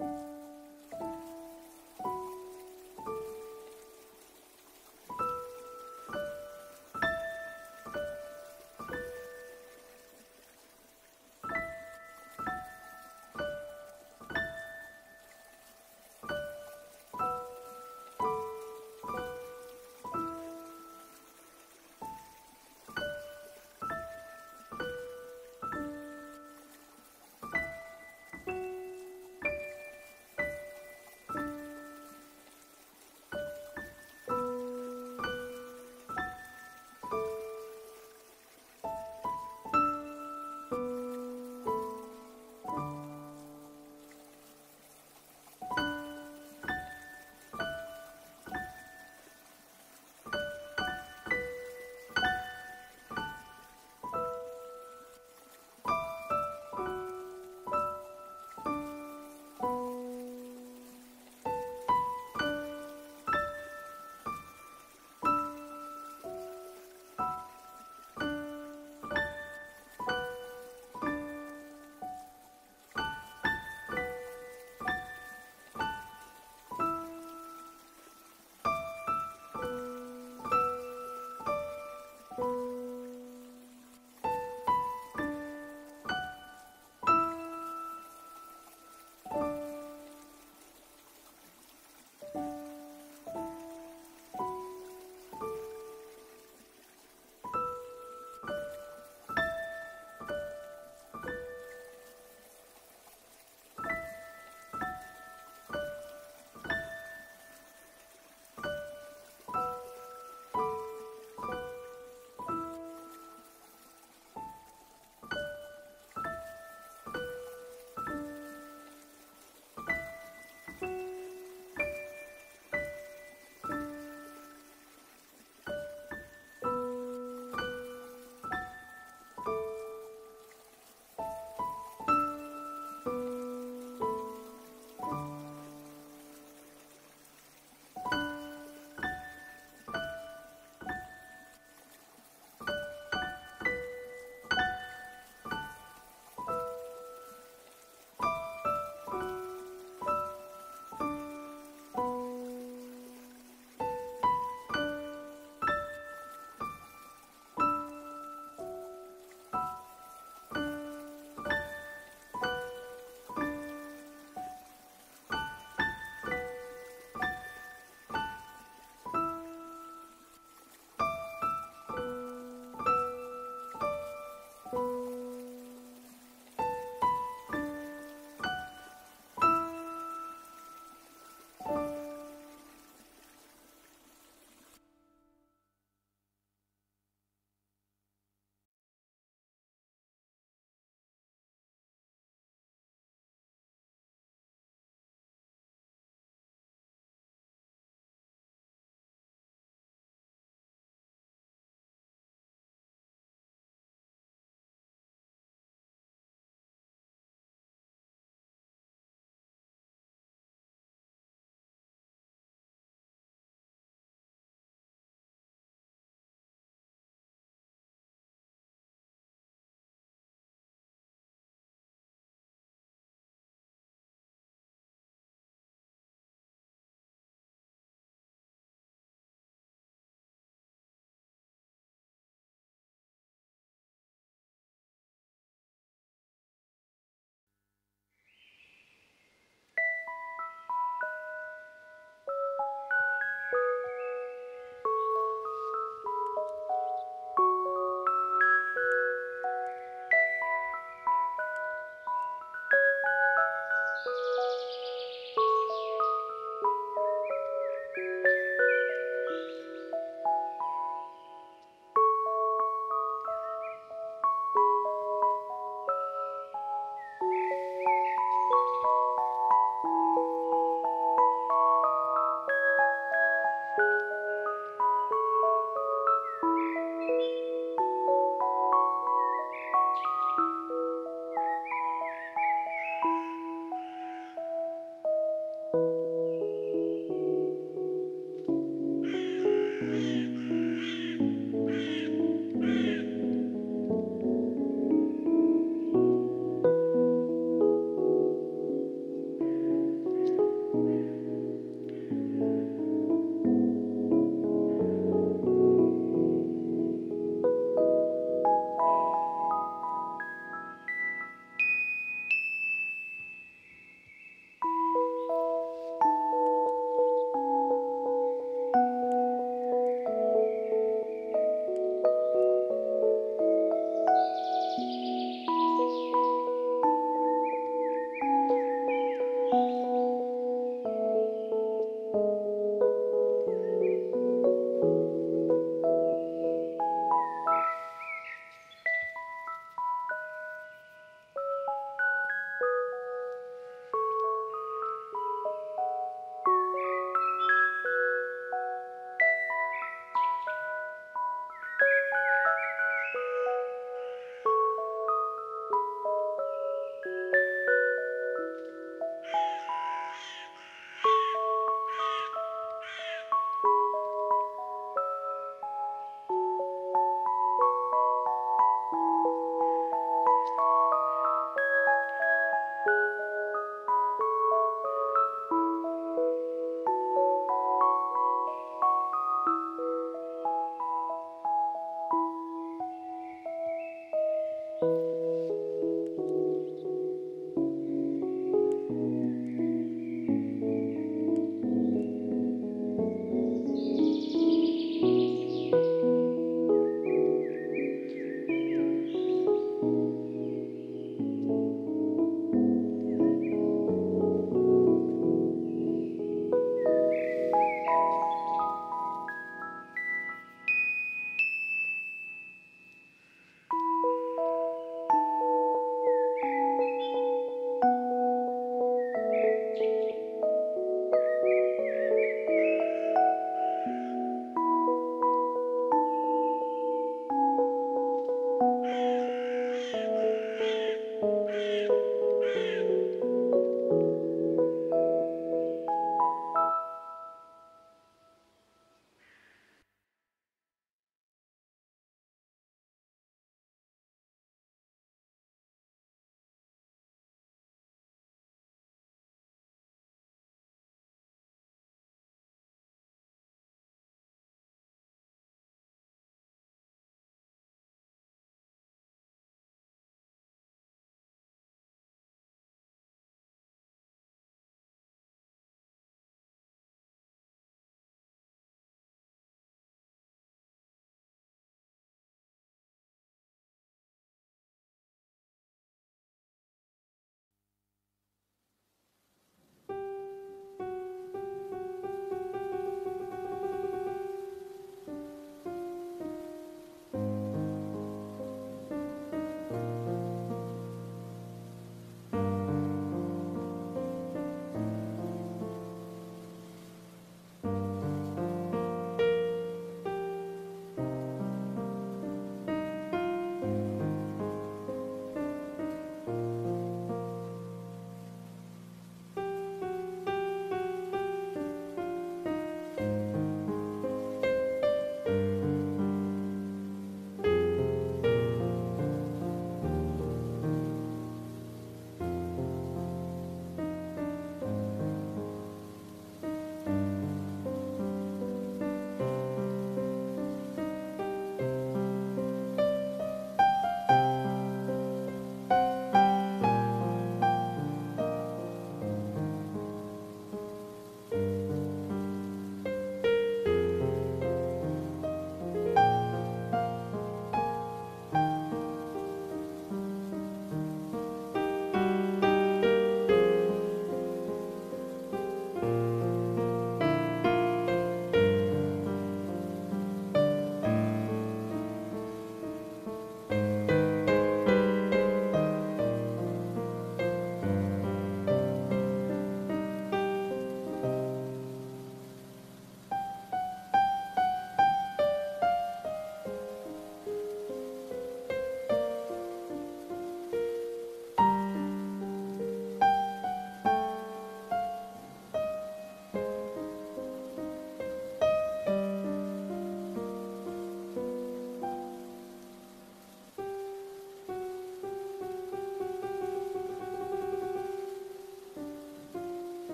음.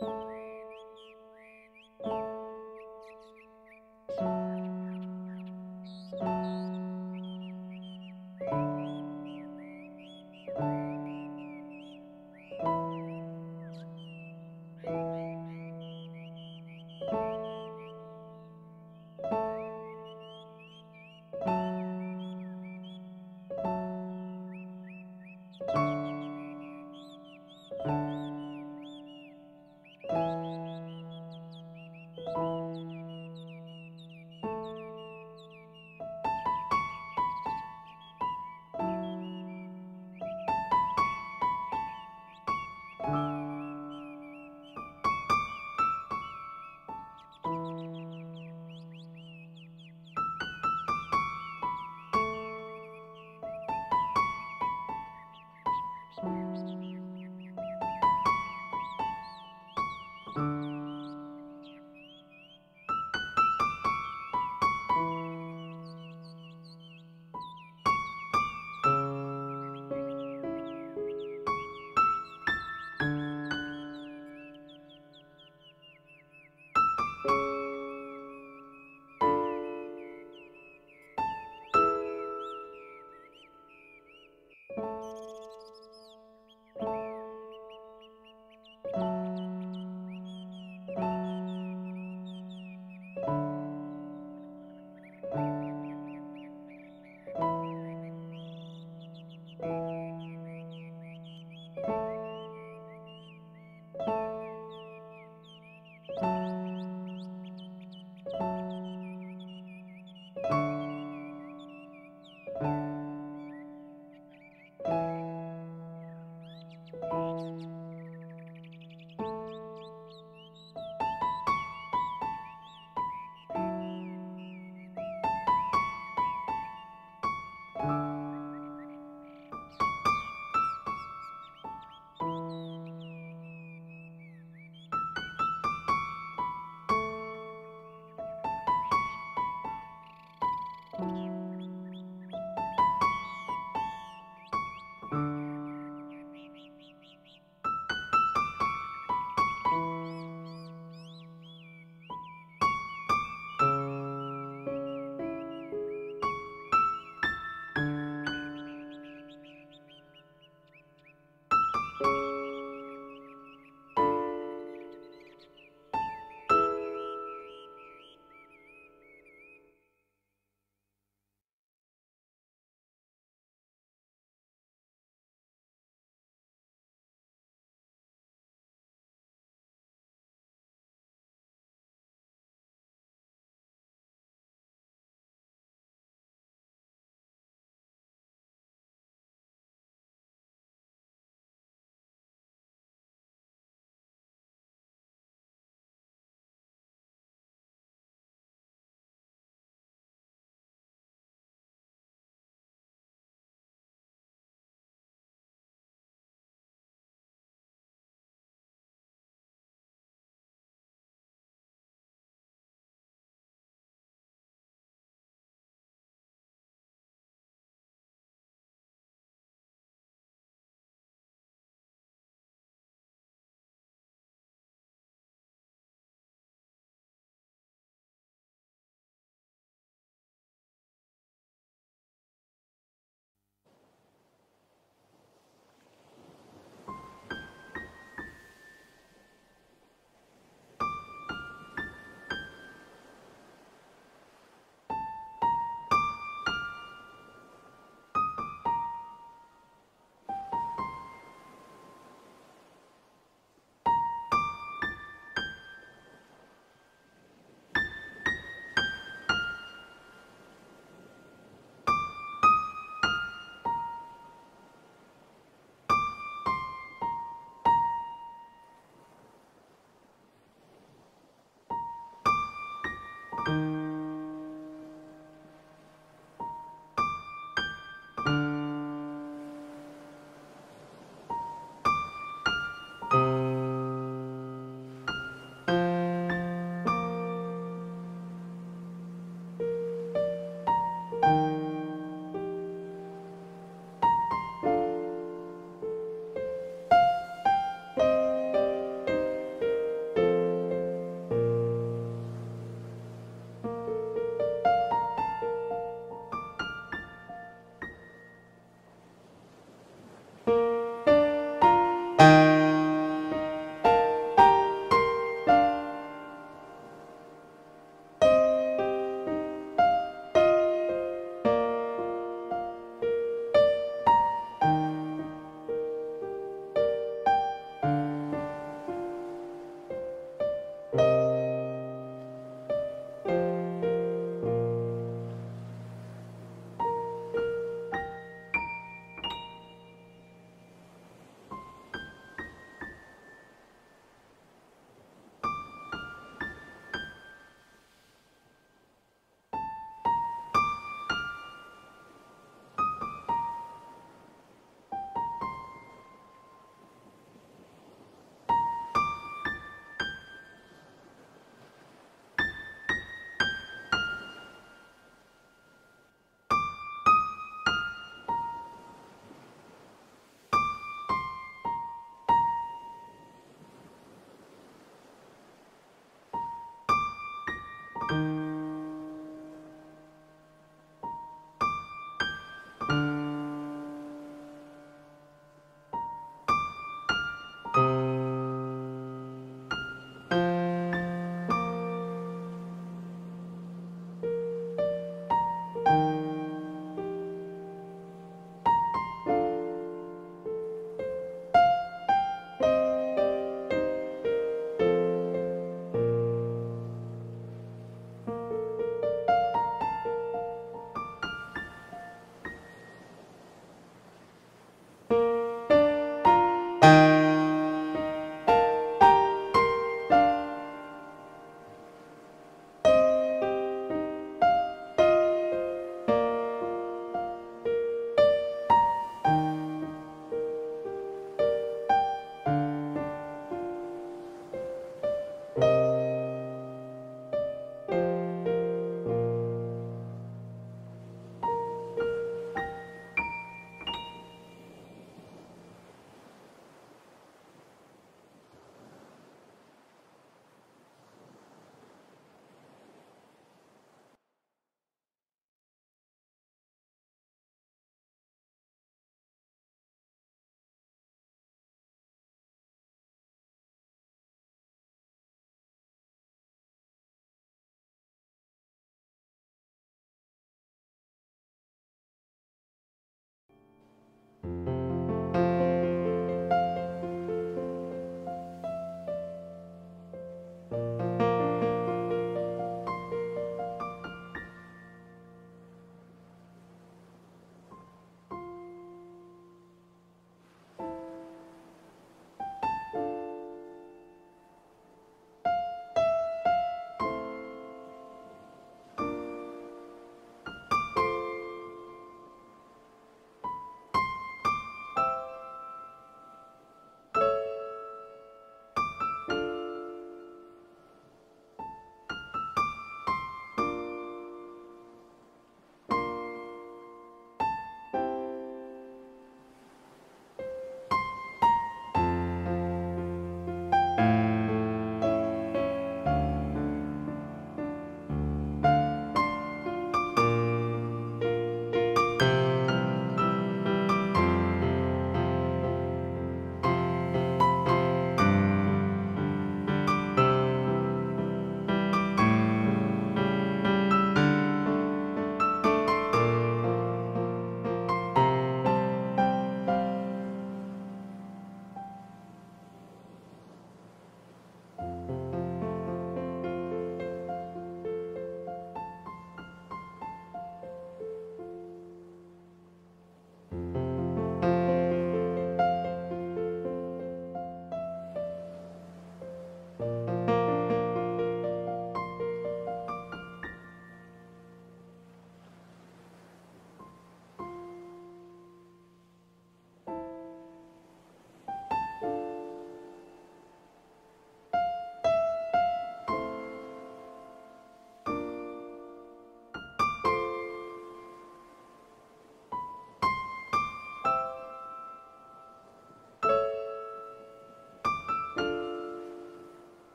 Música Cheers.